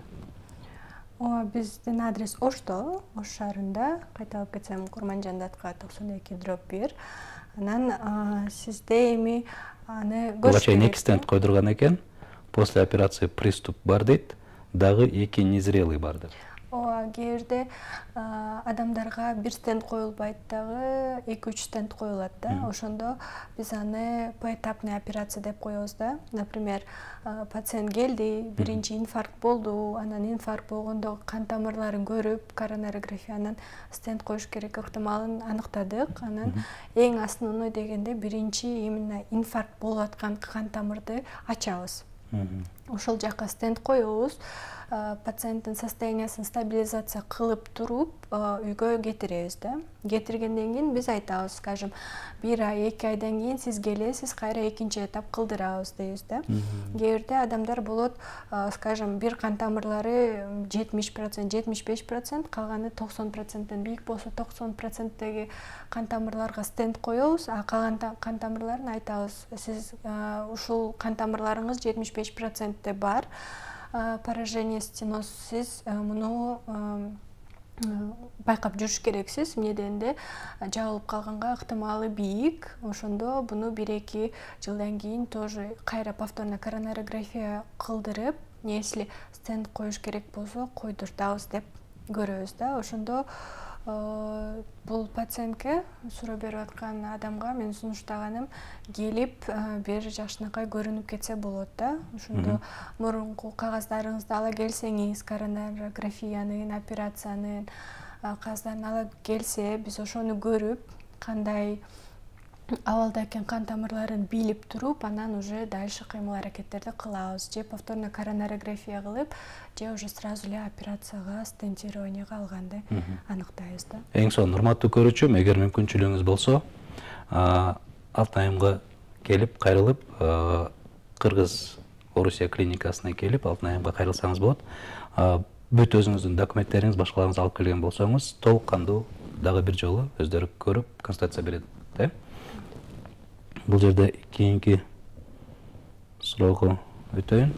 ооба биздин адрес ошто ош шаарында. Кайталап кетсем курманжандатка токсон эки дробь бир. Анан сизде эми аны буга чейин эки стенд койдурган экен. После операции приступ бар дейт дагы эки незрелый бар деп кээ бирде адамдарга бир стенд коюлбайт дагы эки үч стенд коюлат да. Ошондо биз аны поэтапный операция деп коебуз да. Например пациент келди биринчи инфаркт болду анан инфаркт болгондо кан тамырларын көрүп коронарографиянан стенд коюш керек ыктымалын аныктадык. Анан эң основной дегенде биринчи именно инфаркт болуп аткан кан тамырды ачабыз ошол жака стенд коебуз пациенттин состояниясын стабилизация кылып туруп үйгө кетиребиз да? Кетиргенден кийин биз айтабыз скажем бир ай эки айдан кийин сиз келесиз кайра экинчи этап кылдырабыз дейбиз да? Кээ бирде адамдар болот скажем бир кан тамырлары жетимиш процент жетимиш беш процент калганы токсон проценттен бийик болсо токсон проценттеги кан тамырларга стенд коебуз а калган кан тамырларын айтабыз сиз ушул кан тамырларыңыз жетимиш беш процентте бар. Поражение стеноз сиз муну байкап жүрүш керексиз. Эмне дегенде жабылып калганга ыктымалы бийик. Ошондо буну бир эки жылдан кийин тоже кайра повторно коронарография кылдырып если стенд коюш керек болсо койдуртабыз деп көрөбүз да. Ошондо Э, бул пациентке суроо берип аткан адамга менин сунуштаганым келип э, бир жакшынакай көрүнүп кетсе болот да. Ошондо мурунку кагаздарыңызды ала келсеңиз коронарографиянын операциянын э, кагаздарын ала келсе биз ошону көрүп кандай абалда экен кан тамырларын билип туруп анан уже дальше кыймыл аракеттерди кылабыз же повторно коронарография кылып же уже сразу эле операцияга стентированияга алганды аныктайбыз да. Эң сонун урматтуу көрүүчүм эгер мүмкүнчүлүгүңүз болсо алтын айымга келип кайрылып кыргыз орусия клиникасына келип алтын айымга кайрылсаңыз болот бүт өзүңүздүн документтериңиз башкаларыңызды алып келген болсоңуз толук кандуу дагы бир жолу өздөрү көрүп консультация берет да? бұл жерде кейінгі сұрауға өтейін.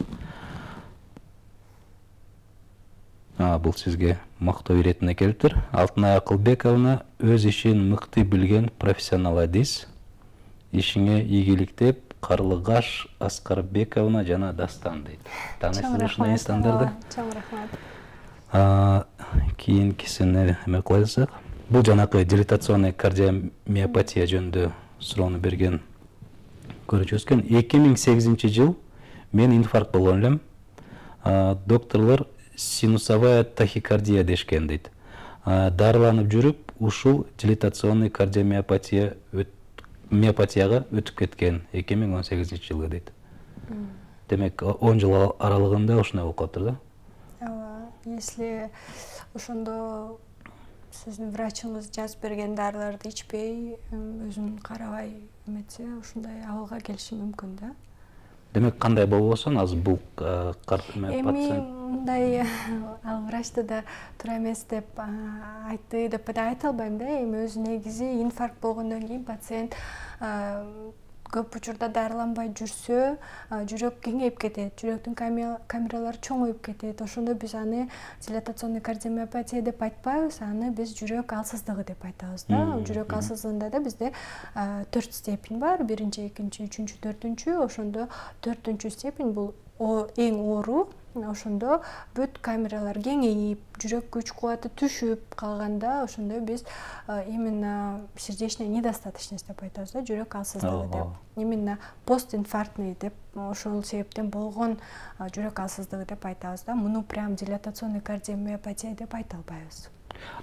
А, бұл сізге мақтау ретінде келіп тұр. Алтынай ақылбековна өз ішін мықты білген профессионал әдіс ішіңе игіліктеп қарлығаш асқарбековна жаңа дастан дейді. Танисыз ушундай инстандарды чоң рахмат. кийинкисини эме кылайсак бул жанакы дилатационный кардиомиопатия жөнүндө суроону берген эки миң сегизинчи жыл мен инфаркт болгон элем. Докторлор синусовая тахикардия дешкен дейт. Дарыланып жүрүп ушул дилатационный кардиомиопатия миопатияга өтүп кеткен эки миң он сегизинчи жылы дейт. Демек он жыл аралыгында ушундай болуп калыптыр да. Ооба если ошондо сиздин врачыңыз жазып берген дарыларды ичпей өзүн карабай эметсе ушундай абалга келиши мүмкүн да? Демек кандай болбосун азыр бул эми мындай ал врачты да туура эмес деп айтты деп да айта албайм да. Эми өзү негизи инфаркт болгондон кийин пациент көп учурда дарыланбай жүрсө жүрөк кеңейип кетет жүрөктүн камералары чоңоюп кетет. Ошондо биз аны дилатационный кардиомиопатия деп айтпайбыз аны биз жүрөк алсыздыгы деп айтабыз да. Жүрөк алсыздыгында да бизде төрт степень бар. Биринчи экинчи үчүнчү төртүнчү. Ошондо төртүнчү степень бул эң оору ошондо бүт камералар кеңейип жүрөк күч кубаты түшүп калганда ошондо биз именно сердечная недостаточность деп айтабыз да жүрөк алсыздыгы деп. Именно постинфарктный деп ошол себептен болгон жүрөк алсыздыгы деп айтабыз да. Муну прям дилатационный кардиомиопатия деп айта албайбыз.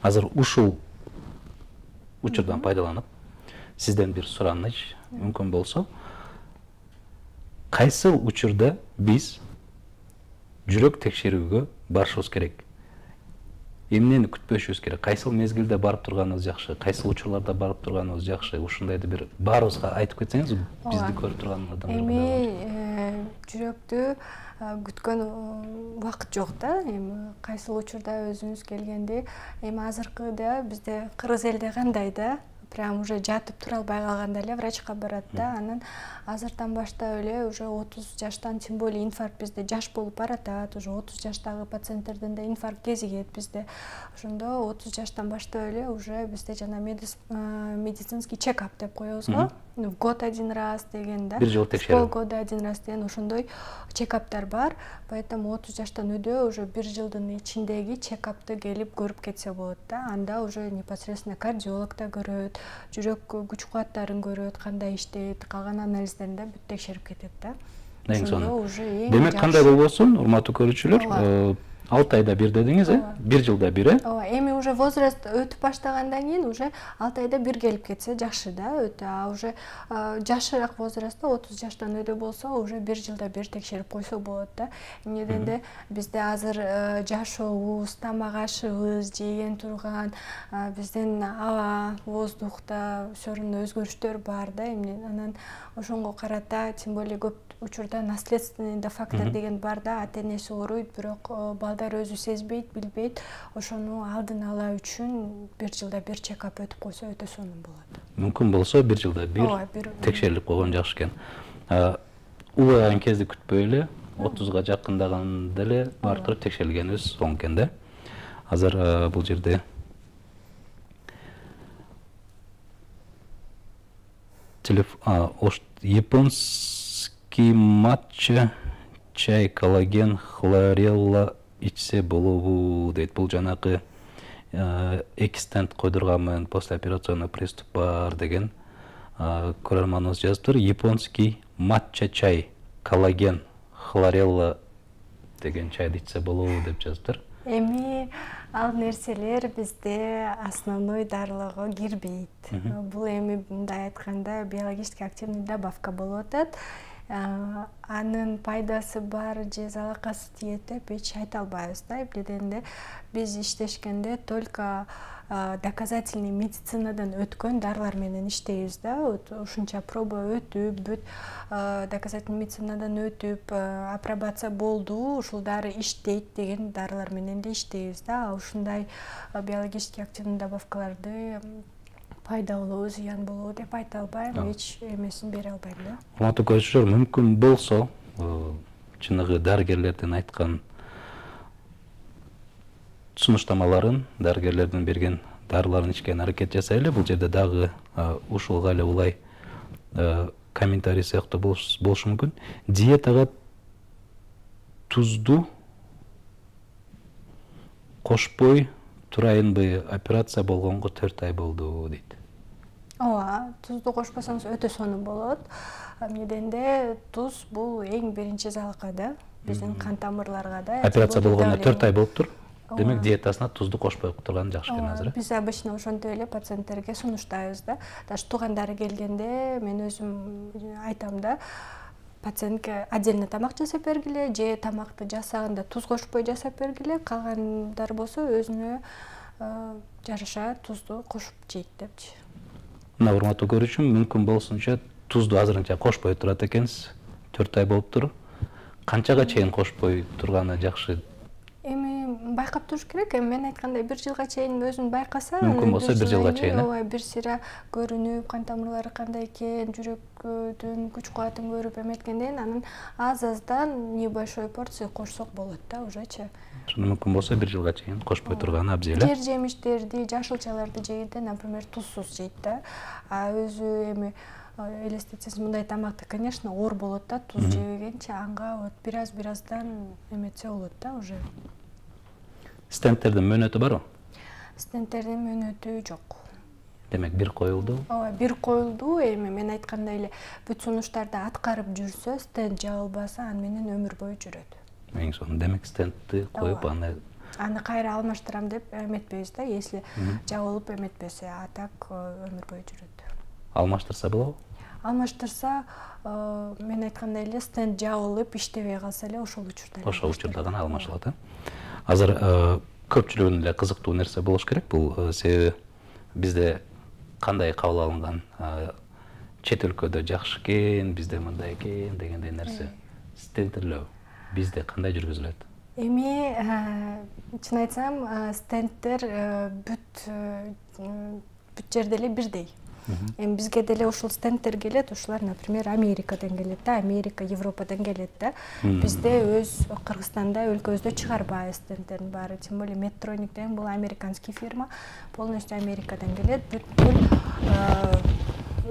Азыр ушул учурдан пайдаланып сизден бир сураныч мүмкүн болсо кайсыл учурда биз жүрөк текшерүүгө барышыбыз керек. Эмнени күтпөшүбүз керек. Кайсыл мезгилде барып турганыбыз жакшы кайсыл учурларда барып турганыбыз жакшы ушундайды бир баарыбызга айтып кетсеңиз бизди көрүп турган адамдар эми э, жүрөктү күткөн убакыт жок да. Эми кайсыл учурда өзүңүз келгенде эми азыркыда бизде кыргыз элде кандай да? Прям уже жатып тура албай калганда эле врачка барат да. Анан азыртан баштап эле уже отуз жаштан тем более инфаркт бизде жаш болуп баратат уже отуз жаштагы пациенттерден да инфаркт кезигет бизде. Ошондо отуз жаштан баштап эле уже бизде жана медицинский чекап деп коебуз го в год один раз деген да? Бир жолу текшерүү полгода один раз деген ошондой чекаптар бар. Поэтому отуз жаштан өйдө уже бир жылдын ичиндеги чекапты келип көрүп кетсе болот да. Анда уже непосредственно кардиолог да көрөт жүрөк күч кубаттарын көрөт кандай иштейт калган анализдерин да бүт текшерип кетет да. Эң сонун. уже эң демек кандай болбосун урматтуу көрүүчүлөр? Алты айда бир дедиңиз э? Бир жылда бир э? Ооба эми уже возраст өтүп баштагандан кийин уже алты айда бир келип кетсе жакшы да өтө. А уже жашыраак возрастта отуз жаштан өйдө болсо уже бир жылда бир текшерип койсо болот да. Эмне дегенде бизде азыр э, жашообуз тамак ашыбыз жеген турган биздин аба воздухта все равно өзгөрүштөр бар да. Эмне анан ошого карата тем более көп учурда наследственный да фактор деген бар да. Ата энеси ооруйт бирок э, балдар өзү сезбейт билбейт. Ошону алдын ала үчүн бир жылда бир чекап өтүп койсо өтө сонун болот. Мүмкүн болсо бир жылда бир ооба бир текшерилип койгон жакшы экен. Улгайган кезди күтпөй эле отузга жакындаганда эле барып туруп текшерилгенибиз оң экен да. Азыр бул жерде матча чай коллаген хлорелла ичсе болобу дейт. Бул жанагы эки стенд койдурганмын. После операционный приступ бар деген көрөрманыбыз жазыптыр. Японский матча чай коллаген хлорелла деген чайды ичсе болобу деп жазыптыр. Эми ал нерселер бизде основной дарылоого кирбейт бул эми мындай айтканда биологически активный добавка болуп атат анын пайдасы бар же залакасы тиет деп эч айта албайбыз да. Эмне дегенде биз иштешкенде только доказательный медицинадан өткөн дарылар менен иштейбиз да. Вот ушунча проба өтүп бүт доказательный медицинадан өтүп апробация болду ушул дары иштейт деген дарылар менен эле иштейбиз да. Ушундай биологически активный добавкаларды пайда болобу зыян болобу деп айта албайм. Эч эмесин бере албайм да. Урматтуу көрүүчүлөр мүмкүн болсо жанагы дарыгерлердин айткан сунуштамаларын дарыгерлердин берген дарыларын ичкенге аракет жасайлы бул жерде дагы ушулга эле улай комментарий сыяктуу болушу мүмкүн. Диетага тузду кошпой турайынбы операция болгонго төрт ай болду дейт. Ооба тузду кошпосоңуз өтө сонун болот. Эмне дегенде туз бул эң биринчи залка да биздин кан тамырларга да. Операция болгонуна төрт ай болуптур демек диетасына тузду кошпой турган жакшы экен азыр э? биз обычно ошентип эле пациенттерге сунуштайбыз да. Даже туугандары келгенде мен өзүм айтам да пациентке отдельно тамак жасап бергиле же тамакты жасаганда туз кошпой жасап бергиле калгандар болсо өзүнө э, жараша тузду кошуп жейт депчи. Мына урматтуу көрүүчүм мүмкүн болсунча тузду азырынча кошпой турат экенсиз. Төрт ай болуптур канчага чейин кошпой турганы жакшы байкап туруш керек. Эми мен айткандай бир жылга чейин өзүн байкаса мүмкүн болсо бир жылга чейин ооба бир сыйра көрүнүп кан тамырлары кандай экен жүрөктүн күч кубатын көрүп эметкенден кийин анан аз аздан небольшой порция кошсок болот да уже ошондо мүмкүн болсо бир жылга чейин кошпой турганы абзел э жер жемиштерди жашылчаларды жегенде например тузсуз жейт да. А өзү эми элестетсеңиз мындай тамакты конечно оор болот да туз жебегенчи анга вот бир аз бир аздан эметсе болот да уже стенттердин мөөнөтү барбы стенттердин мөөнөтү жок демек бир коюлду ооба бир коюлду эми мен айткандай эле бүт сунуштарды аткарып жүрсө стент жабылбаса аны менен өмүр бою жүрөт эң сонун демек стентти коюп аны аны кайра алмаштырам деп эметпейбиз да если жабылып эметпесе а так өмүр бою жүрөт алмаштырса болобу алмаштырса мен айткандай эле стенд жабылып иштебей калса эле ошол учурда ошол учурда гана алмашылат э азыр э, көпчүлүгүнө эле кызыктуу нерсе болуш керек. Бул э, себеби бизде кандай кабыл алынган? Чет өлкөдө жакшы экен бизде мындай экен дегендей нерсе. Стенттерлөө бизде кандай жүргүзүлөт? Эми чын айтсам стенттер бүт бүт жерде эле бирдей. Эми бизге деле ушул стендтер келет ушулар например америкадан келет да америка европадан келет да. Бизде өз кыргызстанда өлкөбүздө чыгарбайбыз стендтердин баары. Тем более медтроник деген бул американский фирма. Полностью америкадан келет. Бүткүл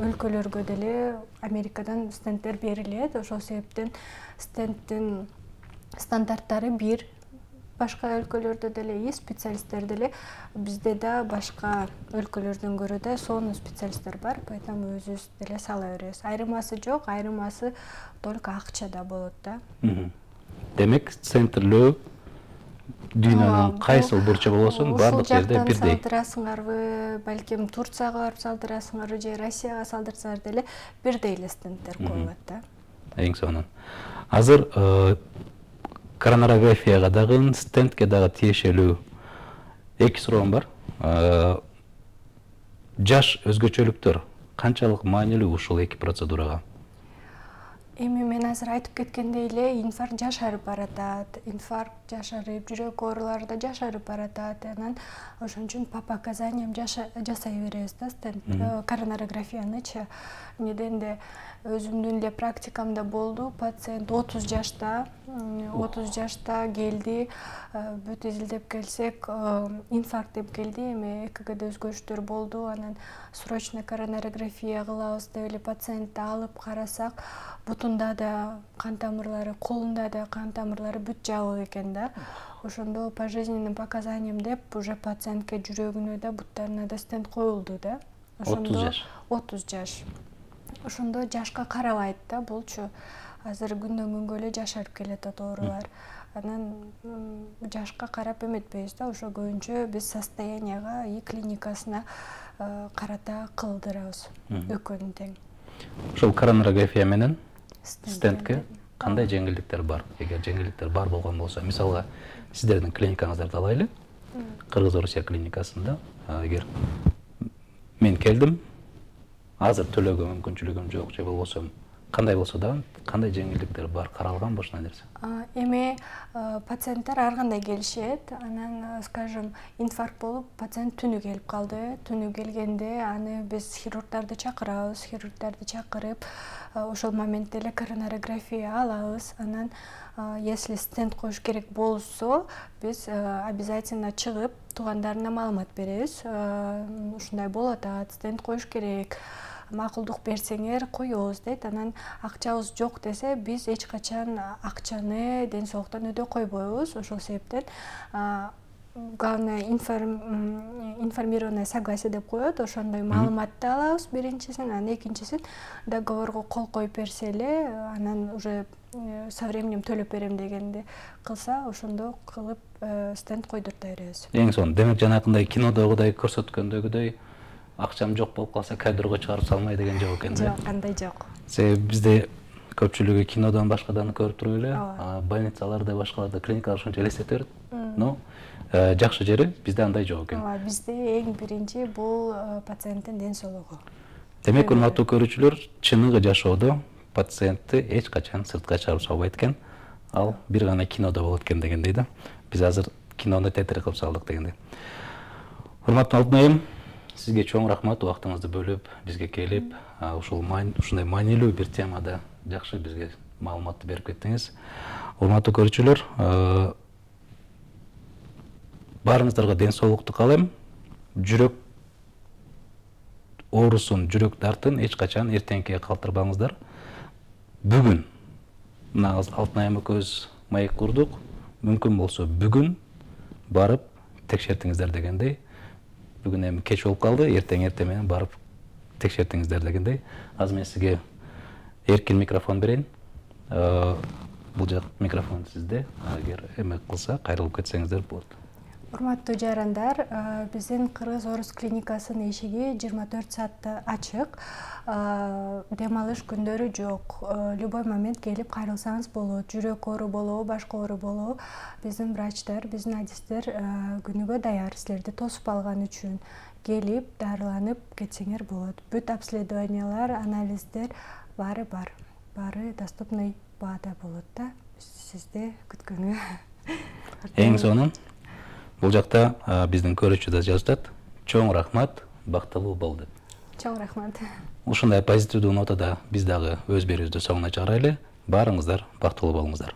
өлкөлөргө деле америкадан стендтер берилет. Ошол себептен стендтин стандарттары бир башка өлкөлөрдө деле и специалисттер деле. Бизде да башка өлкөлөрдөн көрө да сонун специалисттер бар. Поэтому өзүбүз деле сала беребиз. Айырмасы жок айырмасы только акчада болот да. Демек центрлөө дүйнөнүн кайсыл бурчу болбосун баардык жерде бирдей. салдырасыңарбы? Балким турцияга барып салдырасыңарбы? Же россияга салдырсаңар деле бирдей эле стендтер коюлат да. Эң сонун. Азыр э, коронарографияга дагы стендке дагы тиешелүү эки суроом бар жаш өзгөчөлүктөр канчалык маанилүү ушул эки процедурага? Эми мен азыр айтып кеткендей эле инфаркт жашарып баратат инфаркт жашарып жүрөк оорулары да жашарып баратат. Анан ошон үчүн по показаниям жасай беребиз да стенд э, коронарографиянычы эмне дегенде өзүмдүн эле практикамда болду. Пациент отуз жашта отуз жашта келди. Э, бүт изилдеп келсек э, инфаркт деп келди. Эми экгде өзгөрүштөр болду. Анан срочный коронарография кылабыз деп эле пациентти алып карасак бутунда да кан тамырлары колунда да кан тамырлары бүт жабык экен да. Ошондо по жизненным показаниям деп уже пациентке жүрөгүнө да буттарына да стенд коюлду да. Ошондо отуз жаш. отуз жаш ошондо жашка карабайт да булчу азыр күндөн күнгө эле жашарып келатат оорулар. Анан жашка карап эметпейбиз да ошо көбүнчө биз состоянияга и клиникасына карата кылдырабыз. Экөөнүн тең. Ошол коронарография менен стендке. кандай жеңилдиктер бар? Эгер жеңилдиктер бар болгон болсо мисалга сиздердин клиникаңыздарды алайлы кыргыз орусия клиникасында эгер мен келдим азыр төлөөгө мүмкүнчүлүгүм жок же болбосо кандай болсо дагы кандай жеңилдиктер бар каралганбы ушундай нерсе эми пациенттер ар кандай келишет анан скажем инфаркт болуп пациент түнү келип калды түнү келгенде аны биз хирургдарды чакырабыз хирургдарды чакырып ошол моментте эле коронарография алабыз. Анан если стенд коюш керек болсо биз обязательно чыгып туугандарына маалымат беребиз. Ушундай болуп атат стенд коюш керек. Макулдук берсеңер коебуз дейт анан акчабыз жок десе биз эч качан акчаны ден соолуктан өдөй койбойбуз. Ошол себептен главное информированное согласие деп коет. Ошондой маалыматты алабыз биринчисин анан экинчисин договорго кол коюп берсе эле анан уже э, со временем төлөп берем дегенди кылса ошондо кылып э, стенд койдурта беребиз эң сонун демек жанакындай кинодогудай көрсөткөндөгүдөй акчам жок болуп калса кадрго чыгарып салмай деген жок экен да? Жок андай жок? Себеби бизде көпчүлүгү кинодон башкадан көрүп туруп эле. Больницаларда башкаларда клиникалар ушунча элестете берет но э, жакшы жери бизде андай жок экен. Ооба бизде эң биринчи бул э, пациенттин ден соолугу. Демек урматтуу көрүүчүлөр чыныгы жашоодо пациентти эч качан сыртка чыгарып салбайт экен. Ал бир гана кинодо болот экен дегендей да. Биз азыр кинону тетире кылып салдык дегендей. Урматтуу алтын сизге чоң рахмат убактыңызды бөлүп бизге келип ушул ушундай маанилүү бир темада жакшы бизге маалыматты берип кеттиңиз. Урматтуу көрүүчүлөр баарыңыздарга ден соолукту каалайм. Жүрөк оорусун жүрөк дартын эч качан эртеңкиге калтырбаңыздар. Бүгүн мына алтын айым экөөбүз маек курдук. Мүмкүн болсо бүгүн барып текшертиңиздер дегендей бүгүн эми кеч болуп калды эртең эртең менен барып текшертиңиздер дегендей. Азыр мен сизге эркин микрофон берейин бул жак микрофон сизде эгер эме кылса кайрылып кетсеңиздер болот урматтуу жарандар биздин кыргыз орус клиникасынын эшиги жыйырма төрт саат ачык. Дем алыш күндөрү жок. Любой момент келип кайрылсаңыз болот. Жүрөк оору болобу башка оору болобу. Биздин врачтар биздин адистер күнүгө даяр силерди тосуп алган үчүн келип дарыланып кетсеңер болот. Бүт обследованиялар анализдер баары бар. Баары доступный баада болот да. Сизди күткөнгө эң сонун бул жакта биздин көрүүчү да атат чоң рахмат бактылуу бол деп. Чоң рахмат ушундай позитивдүү нотада биз дагы өз берүүбүздү соңуна чыгарайлы баарыңыздар бактылуу болуңуздар